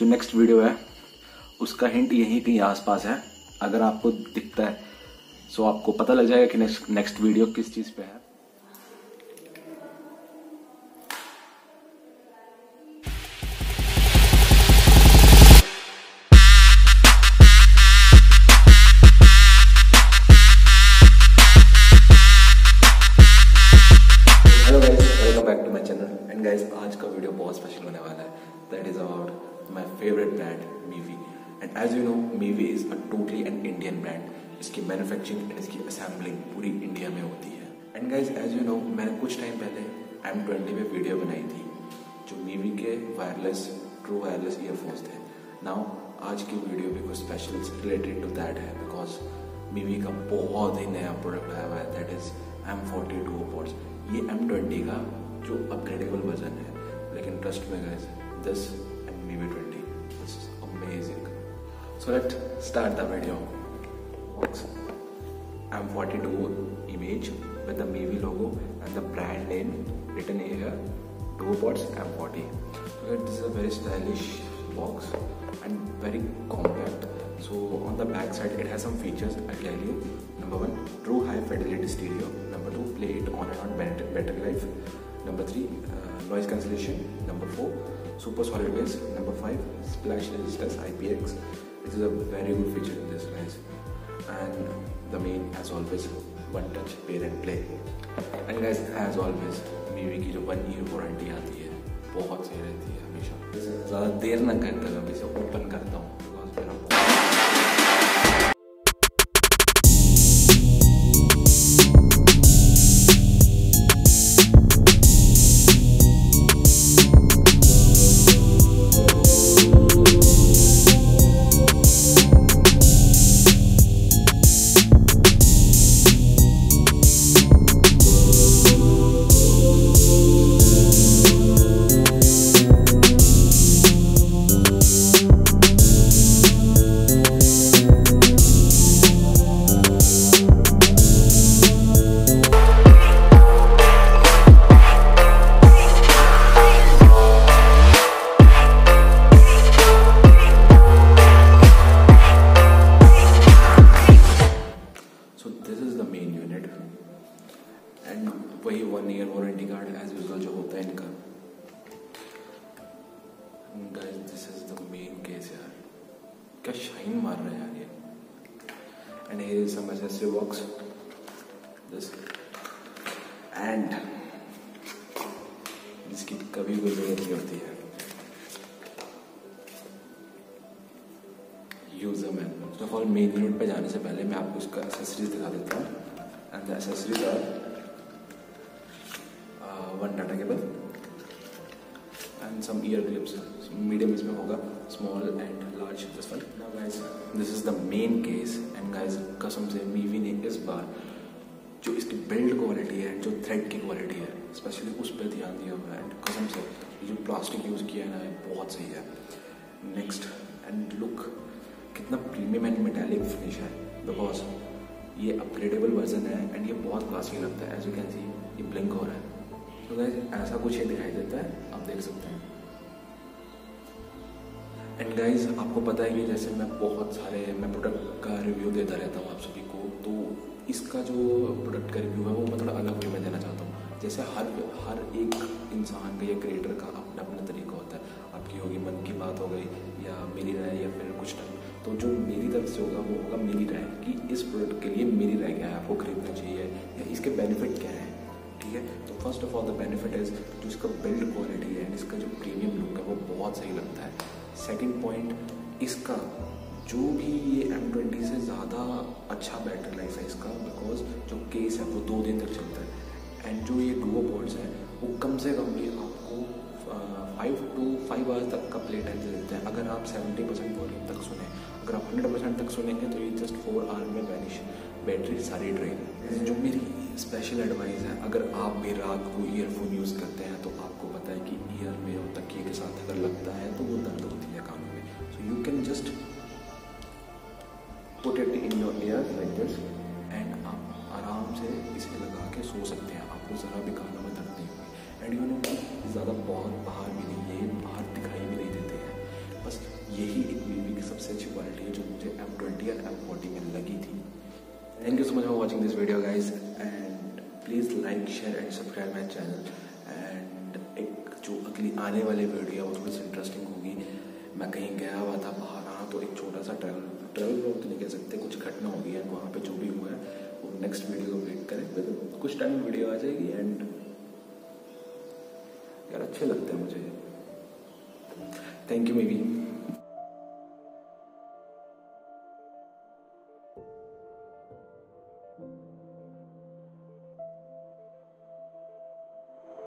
जो next video है, उसका हिंट यहीं कहीं आसपास है। अगर आपको दिखता है सो आपको पता लग जाएगा कि नेक्स्ट नेक्स्ट वीडियो किस चीज़ पे है। Favourite brand Mivi and as you know Mivi is a totally an Indian brand इसकी मैन्युफैक्चरिंग एंड इसकी असेंबलिंग पूरी इंडिया में होती है and guys as you know मैंने कुछ टाइम पहले एम ट्वेंटी में वीडियो बनाई थी जो मीवी के वायरलेस ट्रू वायरलेस ईयरफोन्स थे नाउ आज की वीडियो भी कुछ स्पेशल रिलेटेड टू दैट है बिकॉज़ मीवी का बहुत ही नया प्रोडक्ट आया हुआ है that is M forty two ports ये एम ट्वेंटी का जो अपग्रेडेबल वर्जन है लेकिन trust me guys this and Mivi twenty So let's start the video. I'm 42 image with the Mavi logo and the brand name written here Robots M40. So this is a very stylish box and very compact. So on the back side it has some features I'll tell you. Number one, true high fidelity stereo. Number two, play it on and on better life. Number three, uh, noise cancellation. Number four, super solid base. Number five, splash resistance IPX this is a very good feature in this lens. and the main as always one touch pair and play and guys as always Mivi की जो one year warranty आती है बहुत सही रहती है हमेशा ज़्यादा देर ना करते मैं इसे ओपन वही one year warranty card as usual जो होता है इनका। Guys this is the main case यार। क्या शाइन मार रहा है यार ये? And here is some accessory box this and इसकी कभी कोई ज़रूरत नहीं होती है। User manual first of all main unit पे जाने से पहले मैं आपको इसका एसेसरीज दिखा देता हूँ। And the accessories are and some ear clips medium इसमें होगा small and large this one guys this is the main case and guys कसम से मीवी ने इस बार जो इसकी बिल्ड क्वालिटी है, जो थ्रेड की क्वालिटी है स्पेशली उस पर ध्यान दिया हुआ है एंड कसम से जो प्लास्टिक यूज़ किया है ना बहुत सही है। नेक्स्ट एंड लुक कितना प्रीमियम एंड मेटालिक फिनिश है बिकॉज़ ये अपग्रेडेबल वर्जन है एंड ये बहुत क्लासिक लगता है एज यू कैन सी ये ब्लिंक हो रहा है। तो गाइस ऐसा कुछ ये दिखाई देता है, आप देख सकते हैं। एंड गाइज़ आपको पता है कि जैसे मैं बहुत सारे, मैं प्रोडक्ट का रिव्यू देता रहता हूँ आप सभी को तो इसका जो प्रोडक्ट का रिव्यू है वो मैं थोड़ा अलग वे में देना चाहता हूँ। जैसे हर हर एक इंसान का या क्रिएटर का अपना अपना तरीका होता है। आपकी होगी मन की बात हो गई, या मेरी राय, या फिर कुछ टाइम। तो जो मेरी तरफ़ से होगा, वो होगा मेरी राय, कि इस प्रोडक्ट के लिए मेरी राय क्या है, आपको खरीदना चाहिए, या इसके बेनिफिट क्या है, ठीक है? तो first of all the benefit is जो इसका बिल्ड क्वालिटी है एंड इसका जो प्रीमियम लुक है, वो बहुत सही लगता है। सेकंड पॉइंट इसका जो भी ये एम ट्वेंटी से ज़्यादा अच्छा बैटरी लाइफ है इसका बिकॉज़ जो केस है वो दो दिन तक चलता है। एंड जो ये डुओ बोर्ड्स है, वो कम से कम भी आपको फाइव टू फाइव आवर्स तक का प्ले टाइम दे देते हैं। अगर आप सेवेंटी परसेंट वॉल्यूम तक सुने, अगर आप हंड्रेड परसेंट तक सुनेंगे तो ये जस्ट फोर आवर में वैनिश बैटरी सारी ड्रेन जो मेरी स्पेशल एडवाइस है, अगर आप भी रात को ईयरफोन यूज़ करते हैं तो आपको पता है कि ईयर में और तकिए के साथ अगर लगता है तो वो दर्द होती है कानों में। So you can just put it in your ear like this and आप आराम से इसे लगा के सो सकते हैं। आपको ज़रा भी कानों में दर्द नहीं होगी। एंड यू नो ज़्यादा बहुत बाहर भी नहीं है बाहर दिखाई भी नहीं देते हैं। बस यही एक वीवी की सबसे अच्छी क्वालिटी है जो मुझे एम ट्वेंटी और एम फोर्टी में लगी थी। Thank you so much for watching this video guys and please like share and subscribe my channel and जो अगली आने वाली वीडियो है वो थोड़ी सी इंटरेस्टिंग होगी। मैं कहीं गया हुआ था बाहर हाँ तो एक छोटा सा ट्रैवल ट्रैवल ब्लॉग तो नहीं कह सकते, कुछ घटना होगी एंड वहाँ पे जो भी हुआ है, वो नेक्स्ट वीडियो को वेट करें। फिर कुछ टाइम में वीडियो आ जाएगी एंड यार अच्छे लगते हैं मुझे। Thank you may be